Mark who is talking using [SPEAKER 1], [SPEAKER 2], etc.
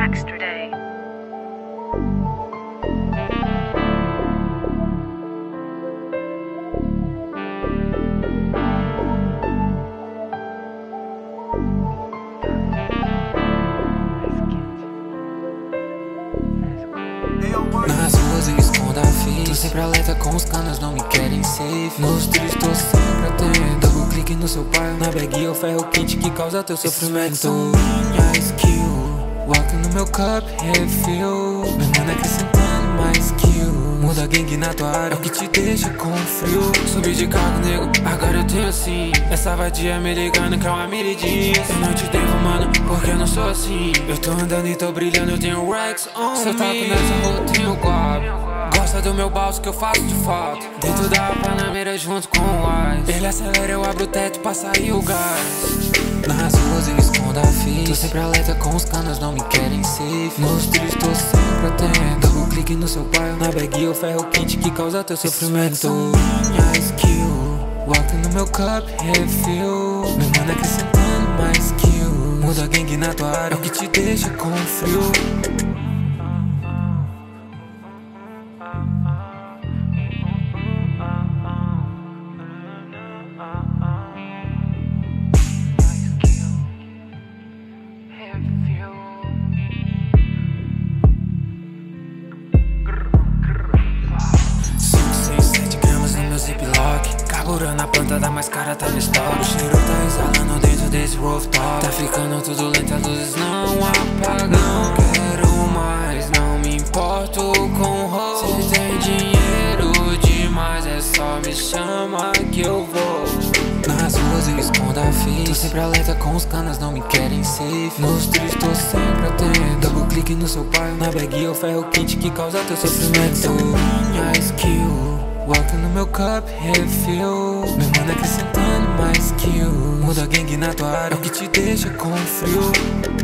[SPEAKER 1] tracks today.
[SPEAKER 2] Nas ruas eu escondo a face Tô sempre alerta com os canas, não me querem safe. Nos trilhos tô sempre atento. Double clique no seu pai Na bag eu ferro quente que causa teu sofrimento. Minha skill cup, refill mano acrescentando mais skill Muda gangue na tua área É o que te deixa com frio. Subi de cargo, nego, agora eu tenho assim Essa vadia me ligando que é uma miridinha. Eu não te devo, mano, porque eu não sou assim. Eu tô andando e tô brilhando, eu tenho Rex on tá com nessa rua, tenho guap Gosta do meu balso que eu faço de fato Dentro da Panamera junto com o Ice. Ele acelera, eu abro o teto pra sair o gás nas ruas eu escondo a Tô sempre alerta com os canas, não me querem safe. Nos trilhos tô sempre atento. Double clique no seu pai Na bag eu ferro quente que causa teu sofrimento. Minha skill Walk no meu cup, refill Meu mano acrescentando mais skill Muda a gangue na tua área É o que te deixa com frio Carburando a planta da mais cara tá no estoque. O cheiro tá exalando dentro desse rooftop. Tá ficando tudo lento, as luzes não apagam Não quero mais, não me importo com roubo Se tem dinheiro demais é só me chamar que eu vou. Nas ruas eu escondo a face Tô sempre alerta com os canas, não me querem safe. Nos trilhos tô sempre atento. Double clique no seu pai Na bag eu ferro quente que causa teu sofrimento. Minha skill meu cup, refill Meu mano acrescentando mais skill Muda a gangue na tua área É o que te deixa com frio